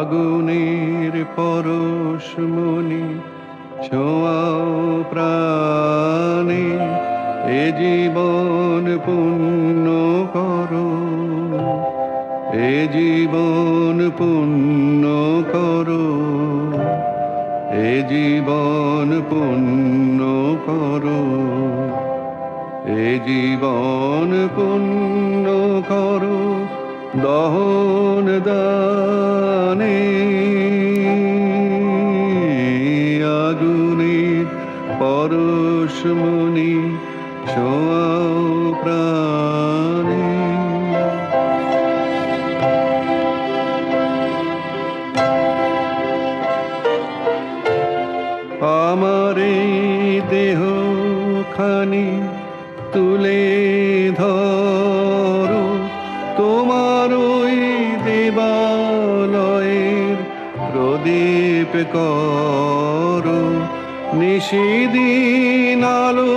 আগুনের পরশমণি ছোঁয়াও প্রাণে এ জীবন পুণ্য করো। এ জীবন পুণ্য করো। এ জীবন পুণ্য করো। এ জীবন পুণ্য করো দহন দানে। আগুনের পরশমণি ছোঁয়াও প্রাণে। আমার দেহ খানি তুলে ধরো। তোমার ওই দেবালয়ের প্রদীপ করো। নিশিদিন আলো